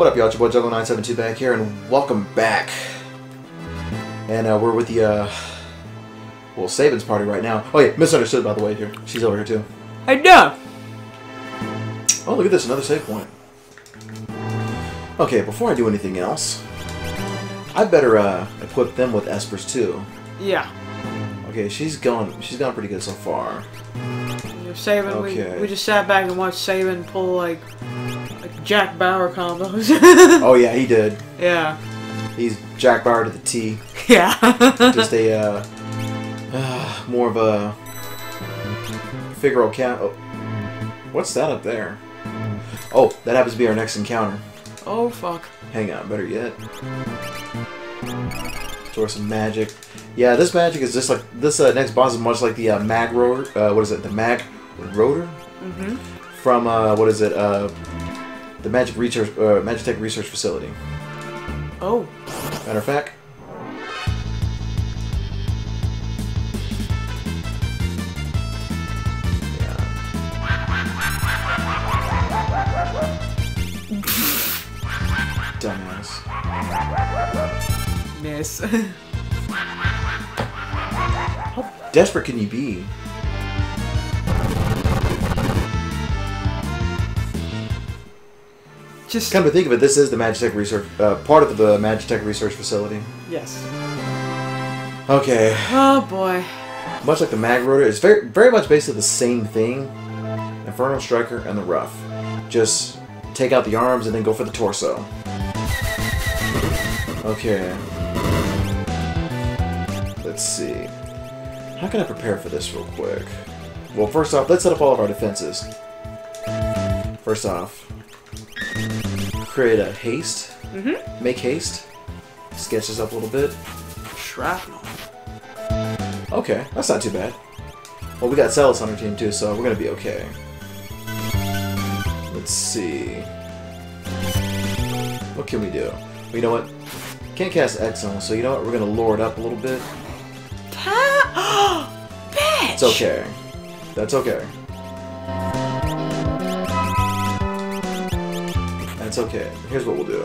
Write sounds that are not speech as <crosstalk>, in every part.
What up, y'all? It's your boy Juggalo972 back here, and welcome back. And uh, we're with the, uh, well, Sabin's party right now. Oh, yeah, misunderstood, by the way, here. She's over here, too. I know. Oh, look at this, another save point. Okay, before I do anything else, I better uh, equip them with Espers, too. Yeah. Okay, she's gone, she's gone pretty good so far. You're Sabin, Okay. we, we just sat back and watched Sabin pull like Jack Bauer combos. <laughs> Oh, yeah, he did. yeah. He's Jack Bauer to the T. Yeah. <laughs> Just a, uh, uh, <sighs> more of a Figaro count. Oh. What's that up there? Oh, that happens to be our next encounter. oh fuck. Hang on, better yet. Store some magic. Yeah, this magic is just like this uh, next boss is much like the uh, mag rotor. Uh, what is it? The mag rotor Mm-hmm. from uh, what is it? Uh, the magic research, uh, Magitek research facility. Oh. Matter of fact. <laughs> Dumbass. Miss. <laughs> How desperate can you be? Just Come to think of it, this is the Magitek research, uh, part of the Magitek research facility. yes. Okay, Oh boy. much like the Mag Rotor, it's very, very much basically the same thing. Inferno Striker and the Rough. Just take out the arms and then go for the torso. Okay. Let's see. How can I prepare for this real quick? Well, first off, let's set up all of our defenses. First off, create a haste. Mm-hmm. Make haste. Sketch this up a little bit. Shrapnel. Okay, that's not too bad. Well, we got Celes on our team too, so we're gonna be okay. Let's see. What can we do? Well, you know what? Can't cast Exile, so you know what? We're gonna lure it up a little bit. <gasps> Ta- <gasps> Bitch. It's okay. That's okay. That's okay. Here's what we'll do.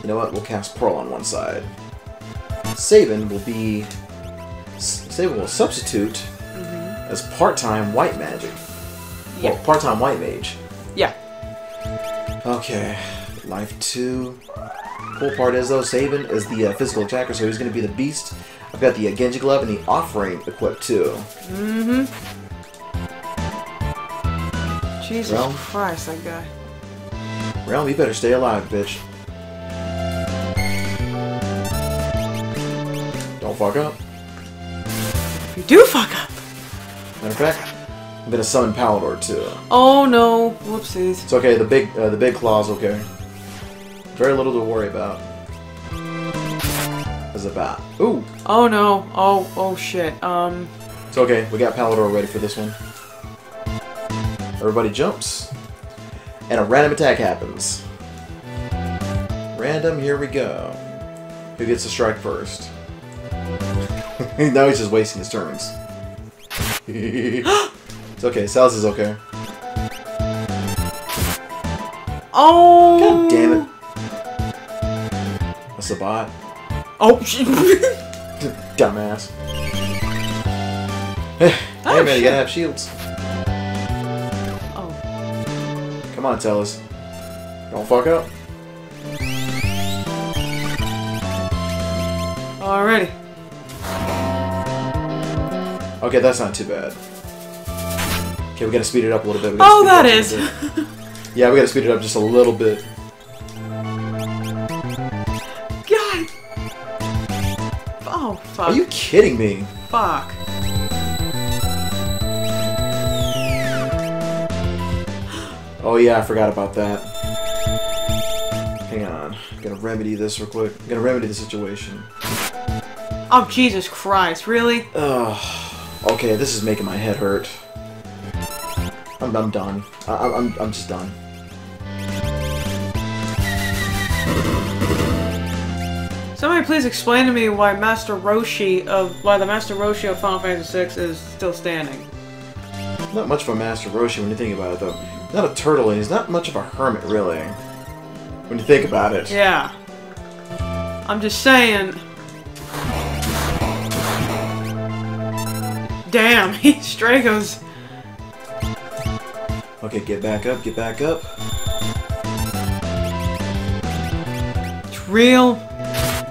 You know what? We'll cast Pearl on one side. Sabin will be. S- Sabin will substitute as part-time white magic. Well, part-time white mage. Yeah. Okay, life two. Cool part is though, Sabin is the uh, physical attacker, so he's going to be the beast. I've got the uh, Genji glove and the offering equipped too. Mm-hmm. Jesus Relm? Christ, that guy. Relm, you better stay alive, bitch. Don't fuck up. If You do fuck up. Matter of fact, I'm gonna summon Palidor too. Oh no. Whoopsies. It's okay. The big, uh, the big claw's okay. Very little to worry about. As a bat. Ooh, Oh no. Oh, oh shit. Um, It's okay, we got Palidor ready for this one. Everybody jumps. And a random attack happens. Random, here we go. Who gets to strike first? <laughs> now he's just wasting his turns. <laughs> it's okay, Sal's is okay. oh. God damn it. That's a bot. Oh. <laughs> Dumbass. <sighs> hey Oh, man, you gotta have shields. Come on, tell us. Don't fuck up. Alrighty. Okay, that's not too bad. Okay, we gotta speed it up a little bit. Oh, that is. <laughs> Yeah, we gotta speed it up just a little bit. God. Oh fuck. Are you kidding me? Fuck. Oh yeah, I forgot about that. Hang on. Gonna remedy this real quick. gonna remedy the situation. Oh Jesus Christ! Really? Ugh. Okay, this is making my head hurt. I'm, I'm done. I, I'm, I'm, I'm just done. Somebody please explain to me why Master Roshi of why the Master Roshi of Final Fantasy VI is still standing. not much of a Master Roshi when you think about it, though. Not a turtle, and he's not much of a hermit, really. When you think about it. Yeah. I'm just saying. Damn, <laughs> he Stragos. Okay, get back up, get back up. It's real.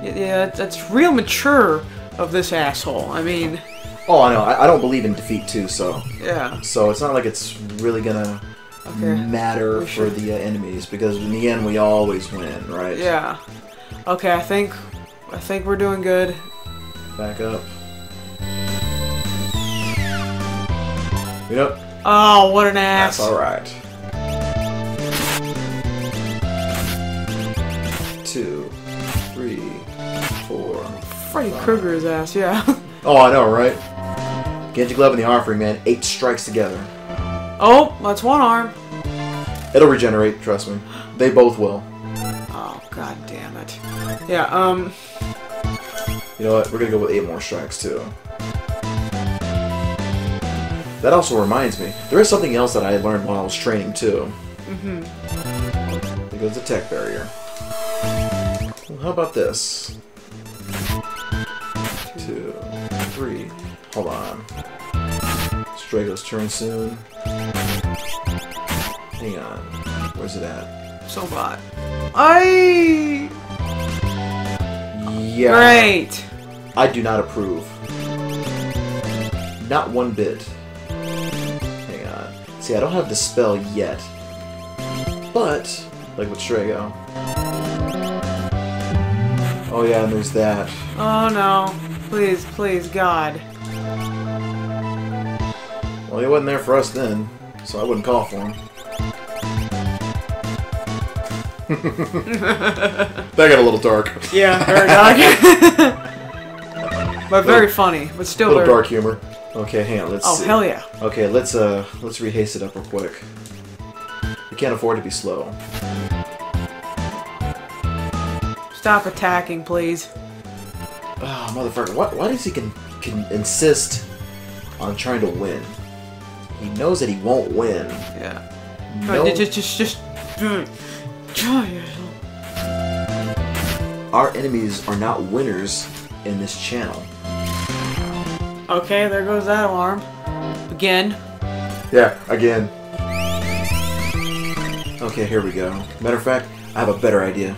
Yeah, that's real mature of this asshole. I mean, Oh, I know. I, I don't believe in defeat, too, so... yeah. So it's not like it's really gonna Okay. matter for the uh, enemies, because in the end, we always win, right? Yeah. Okay, I think I think we're doing good. Back up. Know, Oh, what an ass. that's alright. Two, three, four. Freddy Krueger's ass, yeah. <laughs> Oh, I know, right? Genji Glove and the Offering Man, eight strikes together. Oh, that's one arm. It'll regenerate, trust me. They both will. Oh, god damn it. Yeah, um, You know what? We're gonna go with eight more strikes too. That also reminds me, there is something else that I learned while I was training too. Mm-hmm. There goes the tech barrier. Well, how about this? Strago's turn soon. Hang on. Where's it at? so bot. I Yeah. Great. I do not approve. Not one bit. Hang on. See, I don't have the spell yet. But, like with Strago. Oh yeah, and there's that. Oh no. Please, please, God. Well, he wasn't there for us then, so I wouldn't call for him. <laughs> that got a little dark. Yeah, very dark. <laughs> but very funny, but still A little very dark humor. Okay, hang on, let's Oh see. hell yeah. Okay, let's uh let's rehaste it up real quick. We can't afford to be slow. Stop attacking, please. Oh, motherfucker! Why, why does he can can insist on trying to win? He knows that he won't win. Yeah. No, Right, Just, just, just. Try our enemies are not winners in this channel. Okay, there goes that alarm. Again. Yeah, again. Okay, here we go. Matter of fact, I have a better idea.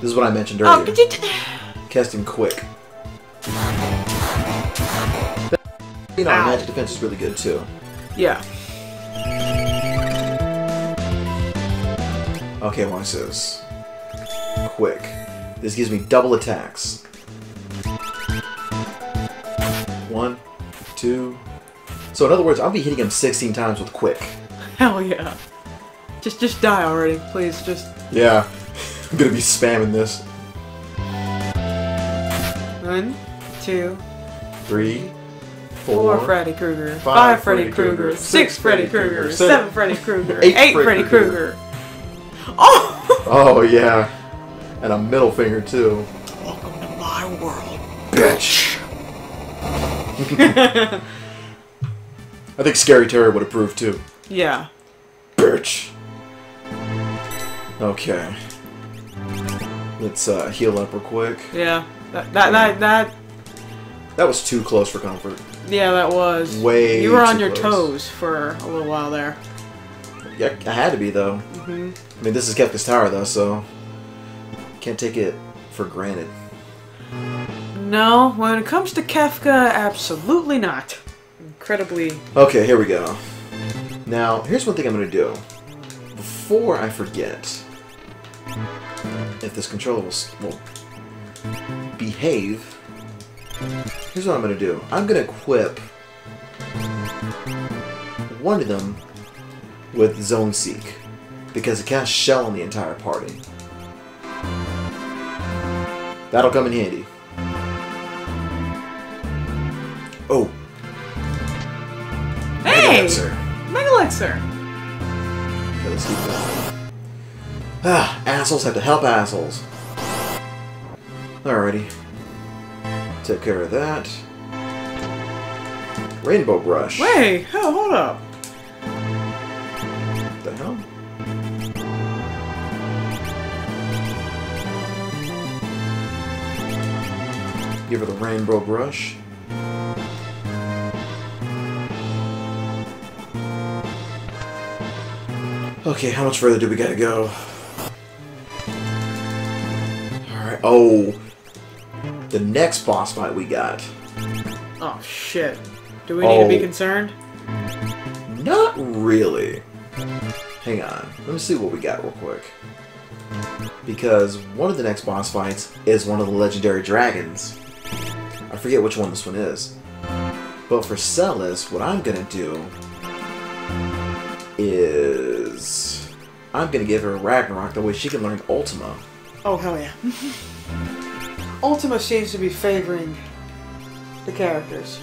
This is what I mentioned Oh, earlier. did you? T- Casting quick. You know, Ow. magic defense is really good too. yeah. Okay, watch this. Quick. This gives me double attacks. One, two. So in other words, I'll be hitting him 16 times with quick. <laughs> Hell yeah. Just, just die already, please. Just Yeah. <laughs> I'm gonna be spamming this. one, two, Three, four, four, Freddy Krueger, five five Freddy Freddy Krueger, Krueger, six Freddy Krueger, seven seven Freddy Krueger, eight eight Freddy Freddy Krueger. Krueger. Oh! <laughs> Oh yeah. And a middle finger too. Welcome to my world. Bitch. <laughs> I think Scary Terry would approve too. Yeah. Bitch. Okay. Let's uh, heal up real quick. Yeah. That, that, that, that, That was too close for comfort. Yeah, that was. Way You were on your close. toes for a little while there. Yeah, I had to be though. hmm I mean, this is Kefka's Tower though, so can't take it for granted. No, when it comes to Kefka, absolutely not. Incredibly. Okay, here we go. Now, here's one thing I'm gonna do. Before I forget, if this controller will, will behave, here's what I'm gonna do. I'm gonna equip one of them with Zone Seek because it casts Shell on the entire party. That'll come in handy. Oh, Hey! Megalixir! Okay, let's keep going. Ah, assholes have to help assholes. Alrighty. Take care of that. Rainbow Brush. Wait, hell, hold up. What the hell? Give her the Rainbow Brush. Okay, how much further do we gotta go? Alright, oh. The next boss fight we got. Oh, shit. Do we need to be Oh. concerned? Not really. Hang on. Let me see what we got real quick. Because one of the next boss fights is one of the legendary dragons. I forget which one this one is. But for Celes, what I'm gonna do is I'm gonna give her Ragnarok that way she can learn Ultima. Oh, hell yeah. <laughs> Ultima seems to be favoring the characters.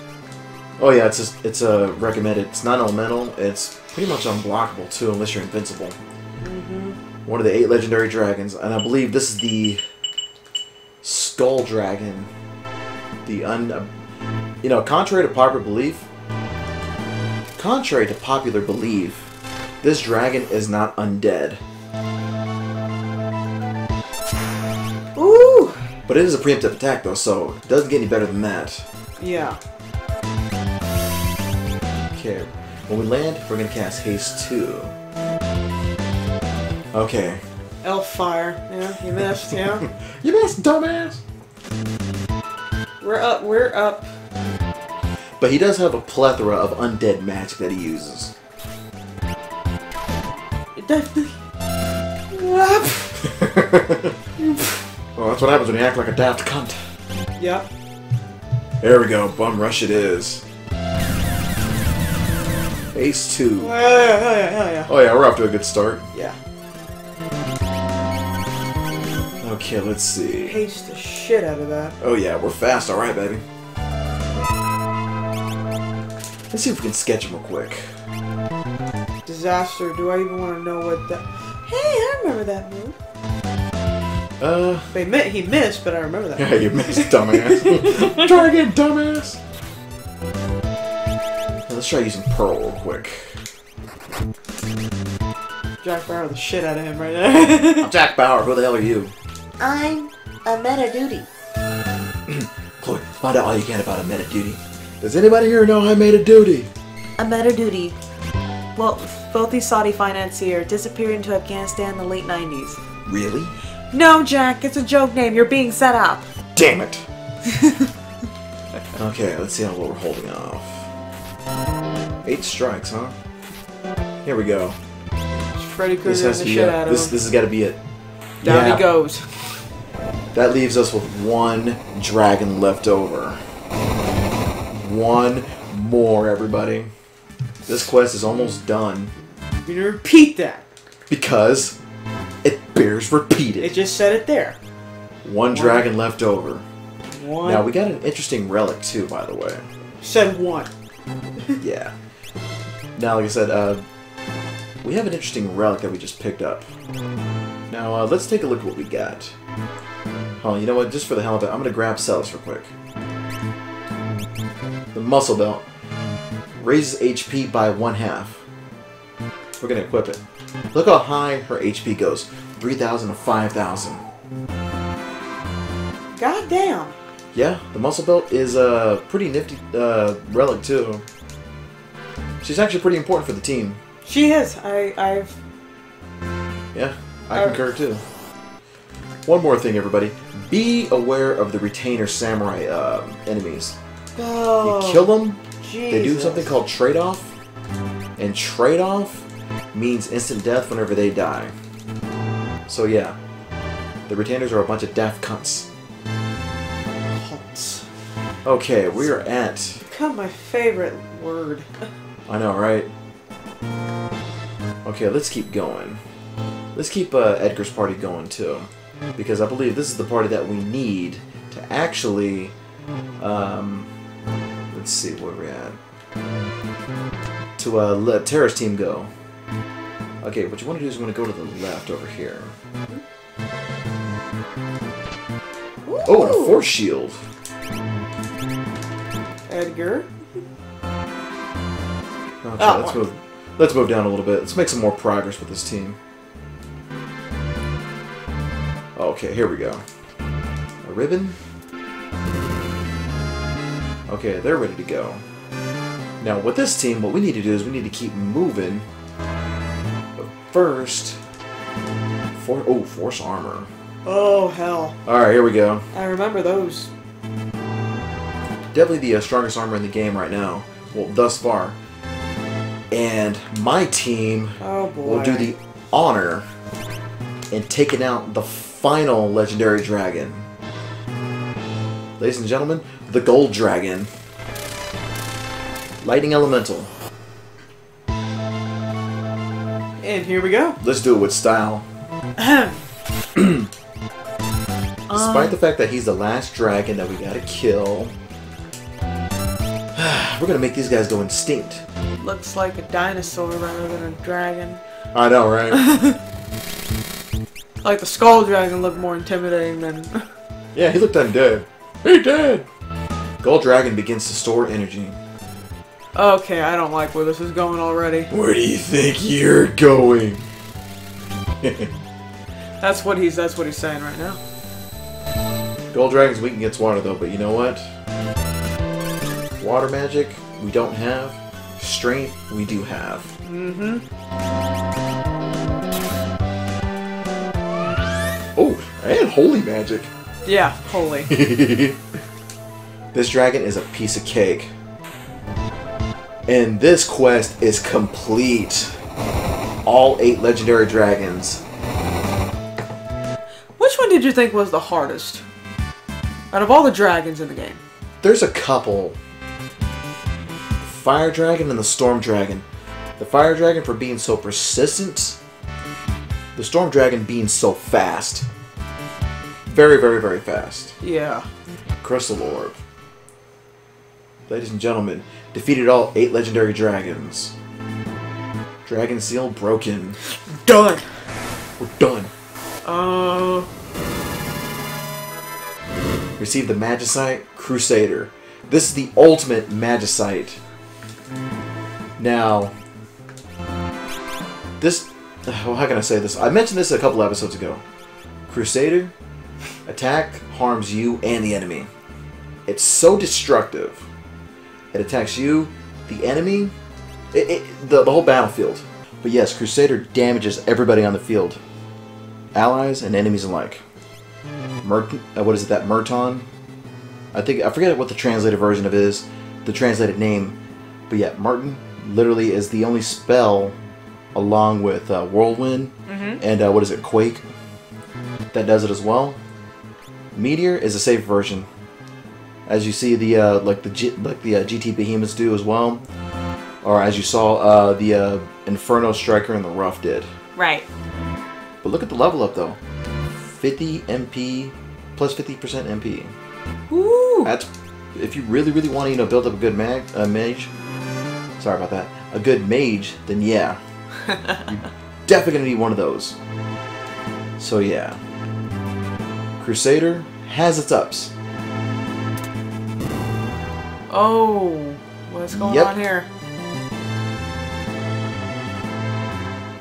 Oh yeah, it's just, it's a recommended. It's not elemental. It's pretty much unblockable too, unless you're invincible. Mm-hmm. One of the eight legendary dragons, and I believe this is the Skull Dragon. The un, you know, contrary to popular belief, contrary to popular belief, this dragon is not undead, but it is a preemptive attack though, so it doesn't get any better than that. Yeah. Okay, when we land, we're gonna cast Haste 2. Okay. Elf fire. Yeah, you missed, yeah. <laughs> You missed, dumbass! we're up, we're up. But he does have a plethora of undead magic that he uses. It definitely. <laughs> <laughs> well, that's what happens when you act like a daft cunt. Yep. There we go, bum rush it is. Ace 2. Oh, yeah, yeah, yeah, yeah, yeah. Oh yeah, we're off to a good start. Yeah. Okay, let's see. Haste the shit out of that. Oh yeah, we're fast, alright, baby. Let's see if we can sketch him real quick. Disaster. Do I even want to know what that? Hey, I remember that move. Uh, They mi- he missed, but I remember that. yeah, you missed, dumbass. <laughs> try again, dumbass. Now, let's try using Pearl real quick. Jack Bauer the shit out of him right now. I'm Jack Bauer, who the hell are you? I'm a meta duty. <clears throat> Chloe, find out all you can about a meta duty. Does anybody here know I made a duty? A meta duty. Well, both these Saudi financier disappeared into Afghanistan in the late 90s. Really? No, Jack, it's a joke name. You're being set up. Damn it! <laughs> okay, let's see how what we're holding off. Eight strikes, huh? Here we go. Freddy This Krueger has the to be shit it. out of This him. this has got to be it. Down Yeah. he goes. That leaves us with one dragon left over. One more, everybody. This quest is almost done You need to repeat that. because it bears repeated. It just said it there. One dragon left over. One. Now we got an interesting relic too, by the way. said one. <laughs> Yeah. Now, like I said, uh, we have an interesting relic that we just picked up. Now, uh, let's take a look at what we got. Oh, you know what? Just for the hell of it, I'm gonna grab Celes real quick. The muscle belt raises HP by one half. We're gonna equip it. Look how high her HP goes. 3,000 to 5,000. God damn. Yeah, the muscle belt is a pretty nifty uh, relic too. She's actually pretty important for the team. She is. I I've Yeah, I concur too. One more thing, everybody. Be aware of the retainer samurai uh, enemies. oh, You kill them, they do something called trade off, and trade off means instant death whenever they die. So yeah, the retainers are a bunch of death cunts. Cunts. Okay, we are at. Become my favorite word. <laughs> I know, right? Okay, let's keep going. Let's keep uh, Edgar's party going too, because I believe this is the party that we need to actually. Um, let's see where we're at. To uh, let Terra's team go. Okay, what you want to do is you want to go to the left over here. Oh, and a force shield. Edgar. Okay, Oh, let's move. Let's move down a little bit. Let's make some more progress with this team. Okay, here we go. A ribbon. Okay, they're ready to go. Now, with this team, what we need to do is we need to keep moving. First, for oh, force armor. Oh hell! All right, here we go. I remember those. Definitely the uh, strongest armor in the game right now. Well, thus far. And my team Oh will do the honor in taking out the final legendary dragon. Ladies and gentlemen, the gold dragon. Lightning elemental. And here we go. Let's do it with style. <clears throat> Despite the fact that he's the last dragon that we gotta kill, <sighs> we're gonna make these guys go extinct. Looks like a dinosaur rather than a dragon. I know, right? <laughs> Like the skull dragon looked more intimidating than. <laughs> yeah, he looked undead. He dead. Gold dragon begins to store energy. Okay, I don't like where this is going already. Where do you think you're going? <laughs> That's what he's. That's what he's saying right now. Gold Dragon's weak against water, though, but you know what? Water magic, we don't have. Strength, we do have. Mm-hmm. Oh, and holy magic. Yeah, holy. <laughs> this dragon is a piece of cake. And this quest is complete. All eight legendary dragons. Which one did you think was the hardest? Out of all the dragons in the game. There's a couple. Fire Dragon and the Storm Dragon. The Fire Dragon for being so persistent. The Storm Dragon being so fast. Very, very, very fast. Yeah. Crystal Orb. Ladies and gentlemen, defeated all eight legendary dragons. Dragon Seal broken. Done. We're done. Uh. Receive the Magicite Crusader. This is the ultimate Magicite. Now, this. Well, how can I say this? I mentioned this a couple episodes ago. Crusader attack harms you and the enemy. It's so destructive. It attacks you, the enemy, it, it, the, the whole battlefield. But yes, Crusader damages everybody on the field, allies and enemies alike. Mer- uh, what is it? That Merton. I think I forget what the translated version of it is, the translated name, but yeah, Martin literally is the only spell, along with uh, Whirlwind and uh, what is it, Quake, that does it as well. Meteor is a safe version, as you see the uh, like the G- like the uh, GT Behemoths do as well, or as you saw uh, the uh, Inferno Striker and the Rough did. Right. But look at the level up though. 50 MP plus 50% MP. Woo. That's if you really really want to you know build up a good mag uh, mage. Sorry about that. A good mage, then yeah, <laughs> you're definitely gonna need one of those. So yeah, Crusader has its ups. Oh. What's going Yep. on here?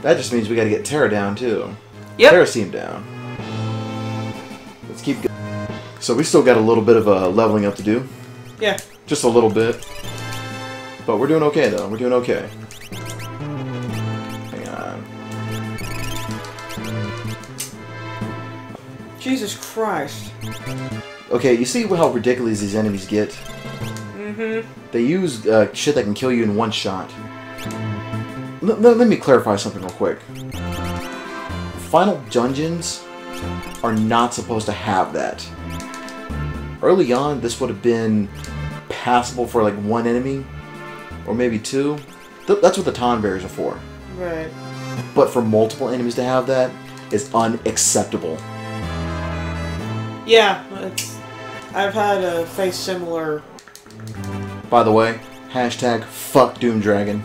That just means we got to get Terra down too. Yep. Terra's team down. Let's keep going. So we still got a little bit of a leveling up to do. Yeah. Just a little bit. But we're doing okay though. We're doing okay. Hang on. Jesus Christ. Okay, you see how ridiculous these enemies get? Mm-hmm. They use uh, shit that can kill you in one shot. L- let me clarify something real quick. Final dungeons are not supposed to have that. Early on, this would have been passable for like one enemy, or maybe two. Th- that's what the Ton Bears are for. Right. But for multiple enemies to have that is unacceptable. Yeah, it's. I've had a face similar. By the way, hashtag fuck Doom Dragon.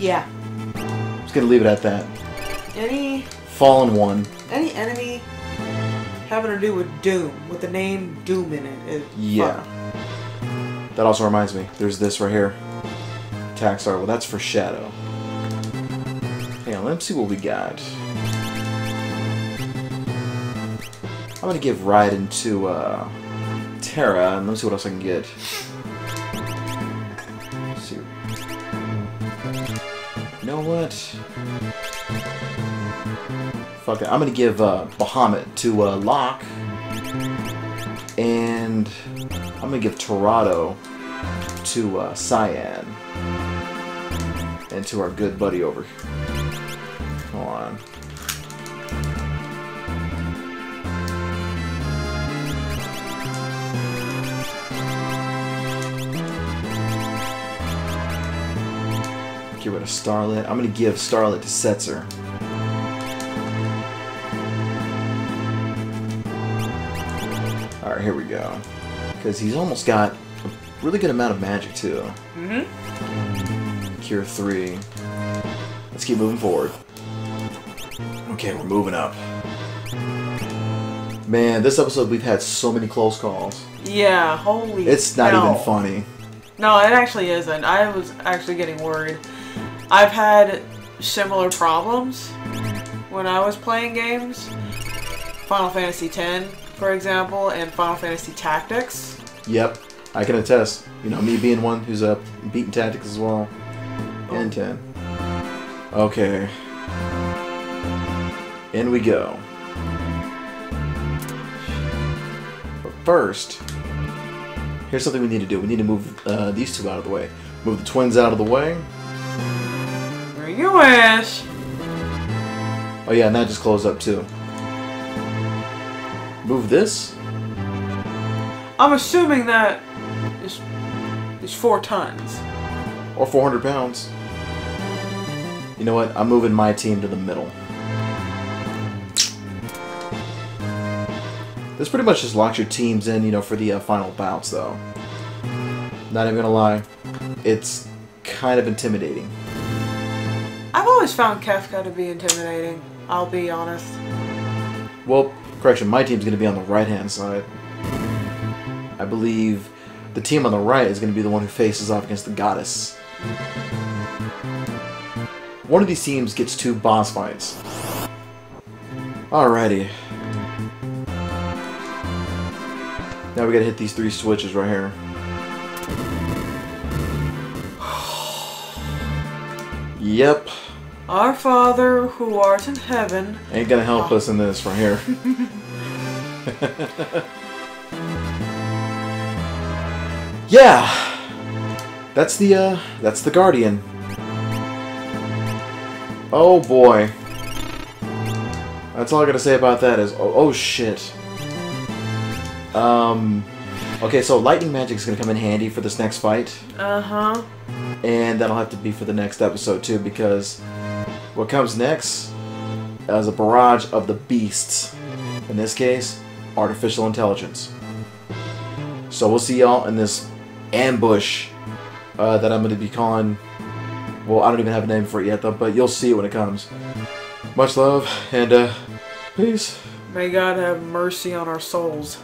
Yeah. I'm Just gonna leave it at that. Any Fallen one. any enemy having to do with Doom with the name Doom in it is Yeah. That also reminds me. There's this right here. star. Well, that's for Shadow. Hang on, let's see what we got. I'm gonna give Raiden to uh, Terra, and let's see what else I can get. What? Fuck it. I'm gonna give uh, Bahamut to uh, Locke, and I'm gonna give Terrato to uh, Cyan, and to our good buddy over here. Hold on. Get rid of Starlet. I'm gonna give Starlet to Setzer. Alright, here we go. Because he's almost got a really good amount of magic, too. Mm-hmm. Cure 3. Let's keep moving forward. Okay, we're moving up. Man, this episode we've had so many close calls. Yeah, holy It's not hell. even funny. No, it actually isn't. I was actually getting worried. I've had similar problems when I was playing games. Final Fantasy X, for example, and Final Fantasy Tactics. Yep, I can attest. You know, me being one who's uh, beaten tactics as well. And 10. Okay. In we go. But first, here's something we need to do. We need to move uh, these two out of the way. Move the twins out of the way. Where you wish. Oh yeah, and that just closed up too. Move this. I'm assuming that is is four tons. or 400 pounds. You know what? I'm moving my team to the middle. This pretty much just locks your teams in, you know, for the uh, final bouts, though. Not even gonna lie, it's kind of intimidating. I've always found Kefka to be intimidating. I'll be honest. Well, correction, my team's gonna be on the right-hand side. I believe the team on the right is gonna be the one who faces off against the goddess. One of these teams gets two boss fights. Alrighty. Now we gotta hit these three switches right here. Yep, Our Father who art in heaven. ain't gonna help us in this right here. <laughs> yeah, that's the uh, that's the Guardian. Oh boy, that's all I gotta say about that is oh, oh shit. Um, okay, so lightning magic is gonna come in handy for this next fight. Uh huh. and that'll have to be for the next episode too because what comes next is a barrage of the beasts in this case artificial intelligence so we'll see y'all in this ambush uh, that i'm going to be calling well i don't even have a name for it yet though but you'll see it when it comes much love and uh peace May God have mercy on our souls.